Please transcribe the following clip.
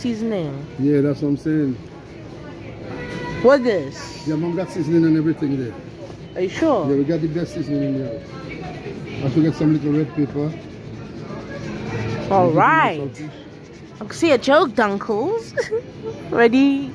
seasoning. Yeah, that's what I'm saying. What this? Yeah, mom got seasoning and everything there. Are you sure? Yeah, we got the best seasoning in the house. I should get some little red pepper. All right. I can see a joke, Dunkles. Ready?